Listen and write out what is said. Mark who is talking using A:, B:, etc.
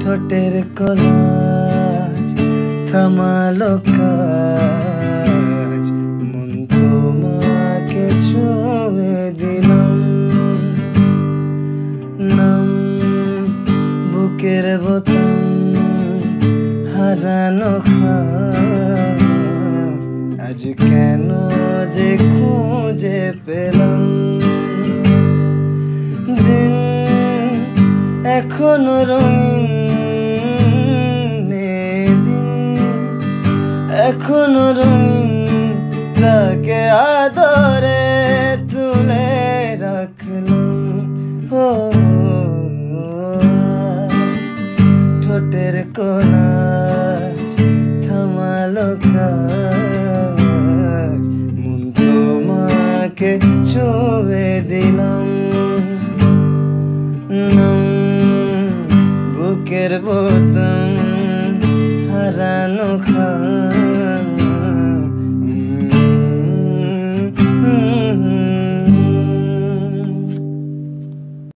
A: ঠোঁটের কলাজ, থামালো কাজ। মন তোমাকে ছুঁয়ে দিলাম। নাম বুকের বোতাম, হারানো খাম আজ কেন যে খুঁজে পেলাম এখনও রঙিন এখনও রঙিন তাকে আদরে তুলে রাখলাম। ও, ঠোঁটের কোনাজ থামালো কাজ। মন ছুঁয়ে দিলাম। বুকের বোতাম হারানো খান